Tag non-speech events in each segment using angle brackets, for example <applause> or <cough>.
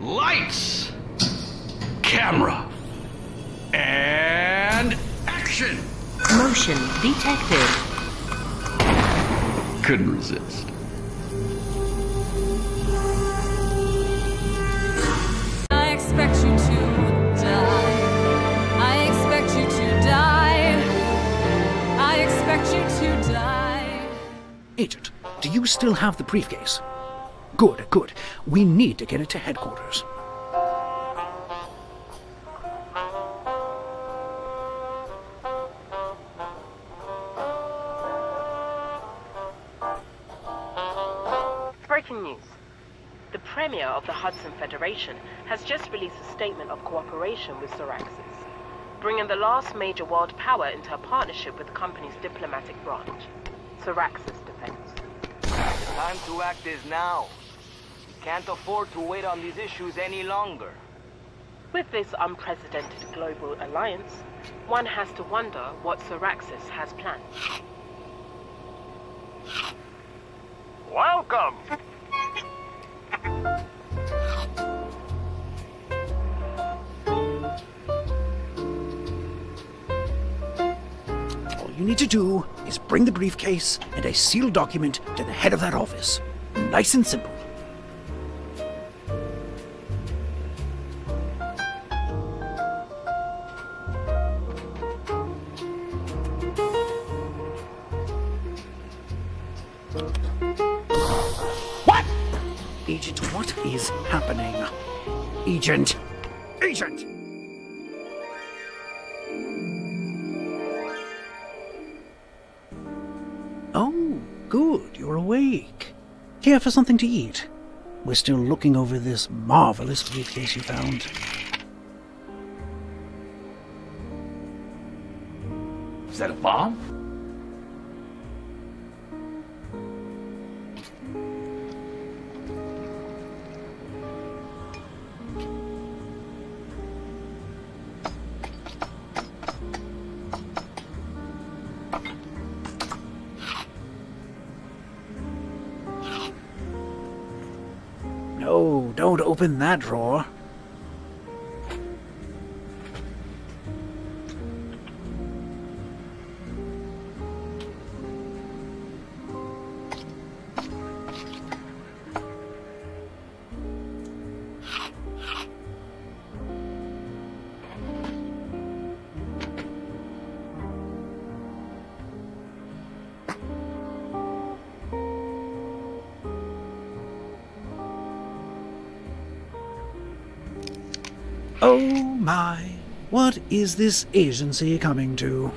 Lights! Camera! And action! Motion detected. Couldn't resist. I expect you to die. I expect you to die. I expect you to die. Agent, do you still have the briefcase? Good, good. We need to get it to headquarters. Breaking news. The Premier of the Hudson Federation has just released a statement of cooperation with Zoraxis, bringing the last major world power into a partnership with the company's diplomatic branch, Zoraxis Defense. The time to act is now. We can't afford to wait on these issues any longer. With this unprecedented global alliance, one has to wonder what Zoraxis has planned. Welcome! All you need to do is bring the briefcase and a sealed document to the head of that office. Nice and simple. Is happening? Agent! Agent! Oh, good, you're awake. Here for something to eat. We're still looking over this marvelous briefcase you found. Is that a bomb? Open that drawer. Oh my, what is this agency coming to?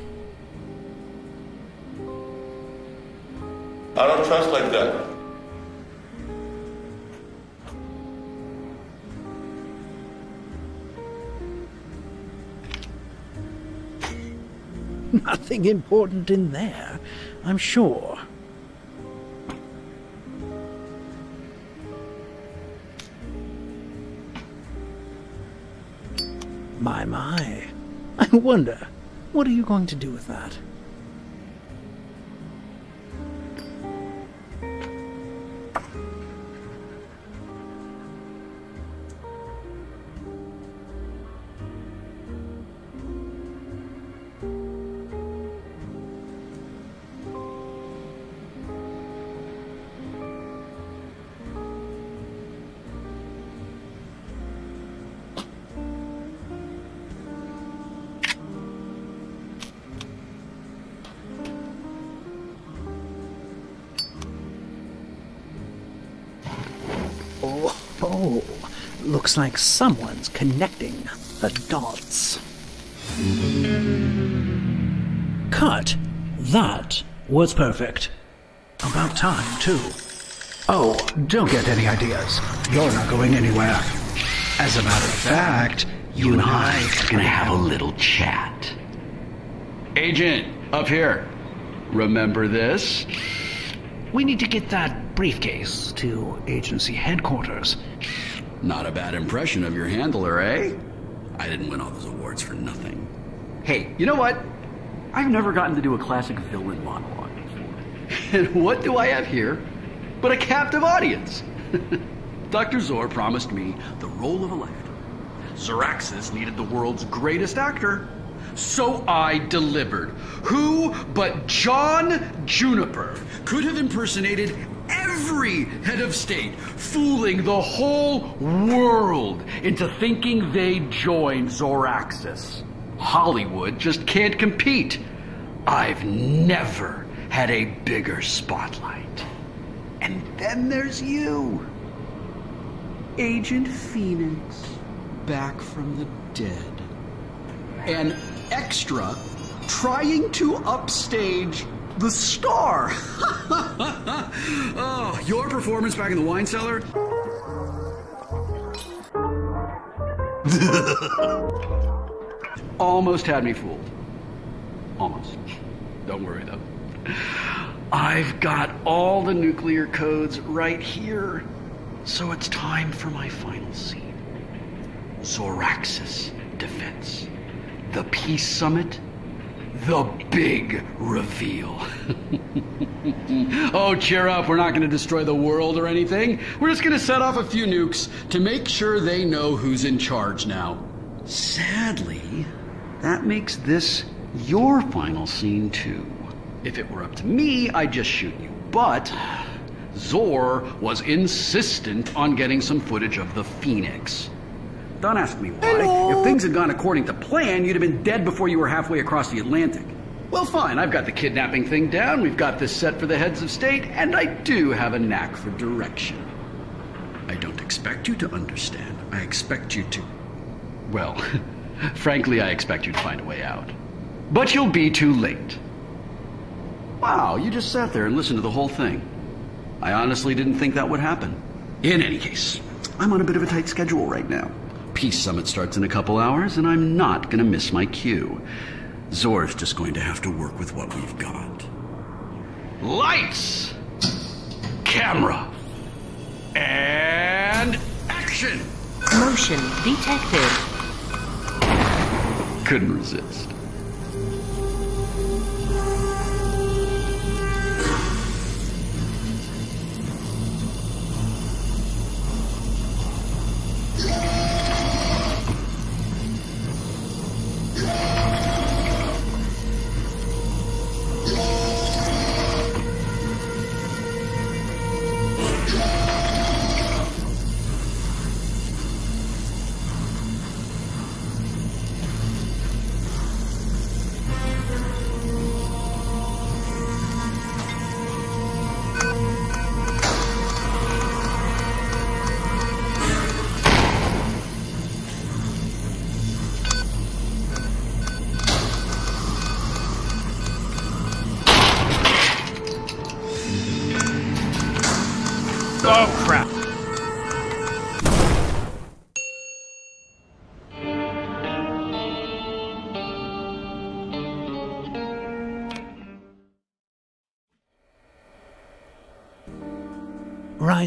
I don't trust like that. <laughs> Nothing important in there, I'm sure. My, my. I wonder, what are you going to do with that? Oh, oh, looks like someone's connecting the dots. Cut. That was perfect. About time, too. Oh, don't get any ideas. You're not going anywhere. As a matter of fact, you and I are gonna have a little chat. Agent, up here. Remember this? We need to get that briefcase to agency headquarters. Not a bad impression of your handler, eh? I didn't win all those awards for nothing. Hey, you know what? I've never gotten to do a classic villain monologue before. <laughs> And what do I have here but a captive audience? <laughs> Dr. Zor promised me the role of a lifetime. Zoraxis needed the world's greatest actor. So I delivered. Who but John Juniper could have impersonated every head of state, fooling the whole world into thinking they joined Zoraxis? Hollywood just can't compete. I've never had a bigger spotlight. And then there's you. Agent Phoenix, back from the dead. An extra trying to upstage the star. <laughs> oh, your performance back in the wine cellar? <laughs> Almost had me fooled. Almost. Don't worry though. I've got all the nuclear codes right here. So it's time for my final scene. Zoraxis defense. The peace summit. The big reveal. <laughs> oh, cheer up. We're not going to destroy the world or anything. We're just going to set off a few nukes to make sure they know who's in charge now. Sadly, that makes this your final scene, too. If it were up to me, I'd just shoot you. But Zor was insistent on getting some footage of the Phoenix. Don't ask me why. If things had gone according to plan, you'd have been dead before you were halfway across the Atlantic. Well, fine, I've got the kidnapping thing down, we've got this set for the heads of state, and I do have a knack for direction. I don't expect you to understand. I expect you to. Well, <laughs> frankly, I expect you to find a way out. But you'll be too late. Wow, you just sat there and listened to the whole thing. I honestly didn't think that would happen. In any case, I'm on a bit of a tight schedule right now. Peace Summit starts in a couple hours, and I'm not going to miss my cue. Zor's just going to have to work with what we've got. Lights! Camera! And action! Motion detected. Couldn't resist.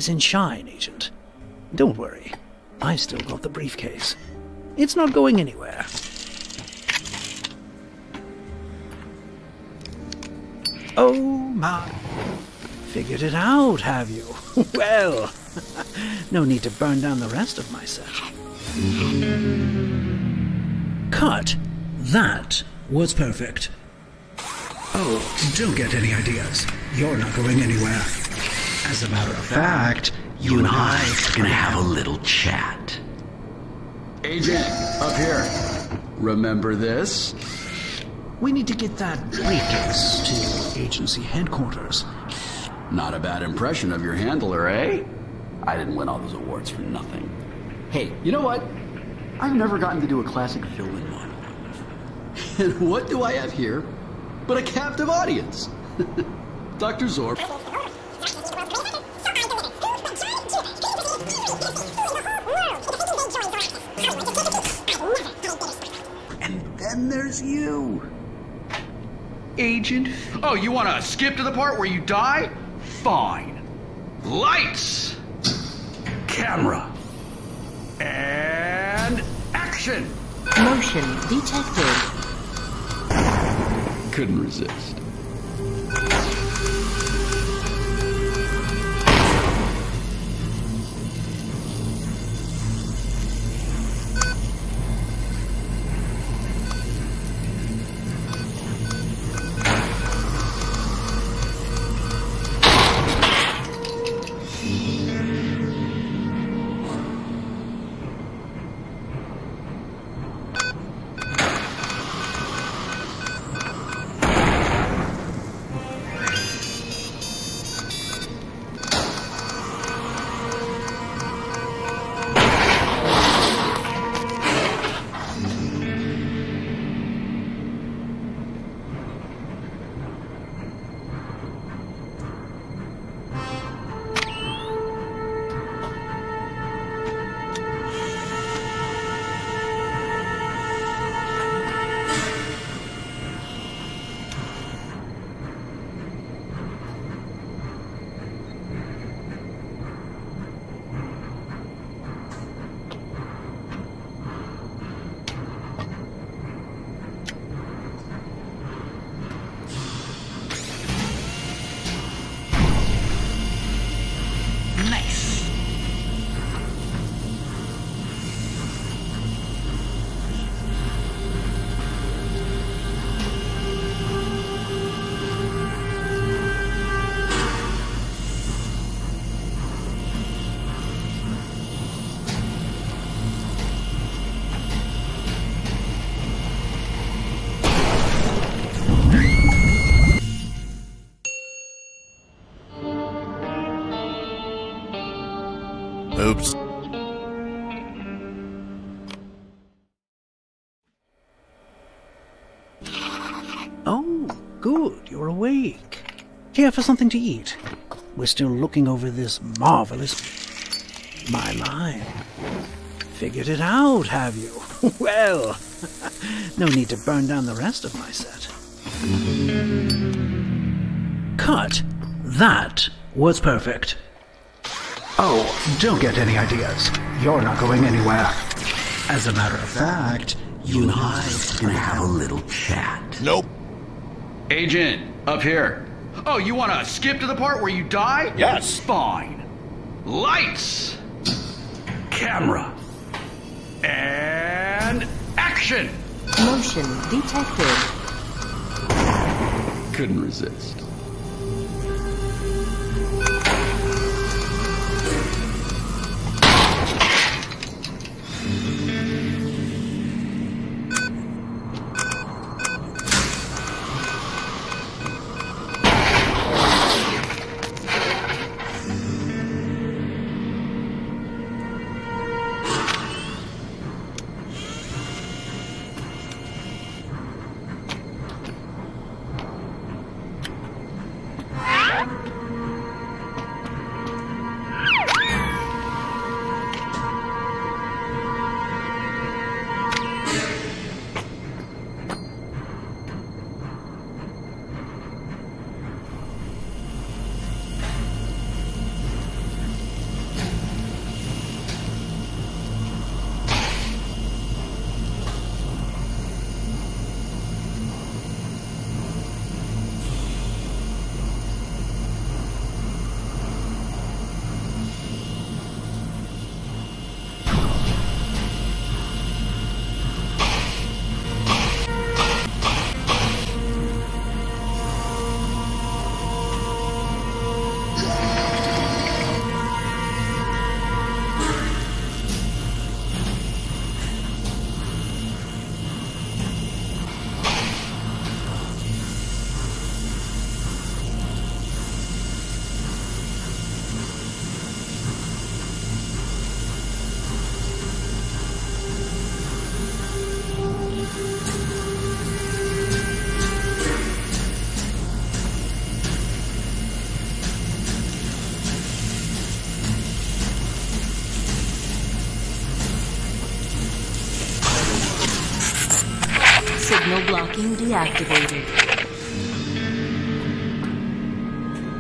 Rise and shine, Agent. Don't worry. I've still got the briefcase. It's not going anywhere. Oh my. Figured it out, have you? <laughs> well, <laughs> no need to burn down the rest of my set. Cut. That was perfect. Oh, don't get any ideas. You're not going anywhere. As a matter of fact, you and I are gonna have a little chat. Agent, up here. Remember this? We need to get that briefcase to agency headquarters. Not a bad impression of your handler, eh? I didn't win all those awards for nothing. Hey, you know what? I've never gotten to do a classic villain one. <laughs> And what do I have here but a captive audience? <laughs> Dr. Zor. Then there's you. Agent. Oh, you want to skip to the part where you die? Fine. Lights! Camera! And action! Motion detected. Couldn't resist. Oops. Oh, good, you're awake. Here for something to eat. We're still looking over this marvelous. My line. Figured it out, have you? <laughs> well, <laughs> no need to burn down the rest of my set. Cut. That was perfect. Oh, don't get any ideas. You're not going anywhere. As a matter of fact, you and I are gonna have a little chat. Nope. Agent, up here. Oh, you want to skip to the part where you die? Yes. Fine. Lights. Camera. And action. Motion detected. Couldn't resist. Deactivated.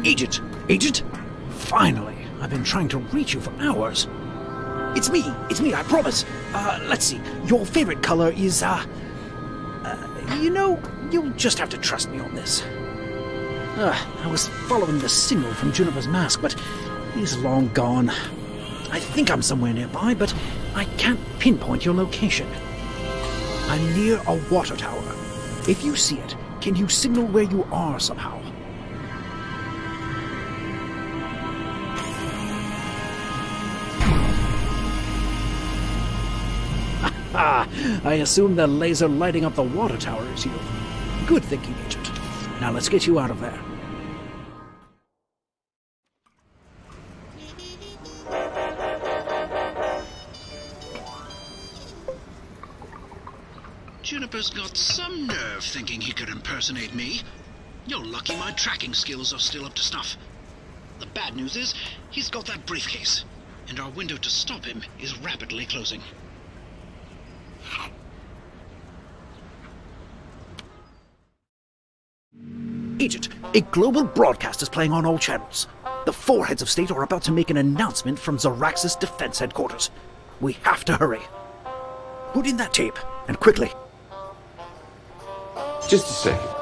Agent! Agent! Finally! I've been trying to reach you for hours. It's me! It's me, I promise! Uh, let's see. Your favorite color is, uh. uh you know, you'll just have to trust me on this. Uh, I was following the signal from Juniper's mask, but he's long gone. I think I'm somewhere nearby, but I can't pinpoint your location. I'm near a water tower. If you see it, can you signal where you are somehow? <laughs> I assume the laser lighting up the water tower is you. Good thinking, Agent. Now let's get you out of there. Juniper's got some nerve thinking he could impersonate me. You're lucky my tracking skills are still up to snuff. The bad news is, he's got that briefcase, and our window to stop him is rapidly closing. Agent, a global broadcast is playing on all channels. The four heads of state are about to make an announcement from Zoraxis Defense Headquarters. We have to hurry. Put in that tape, and quickly. Just a second.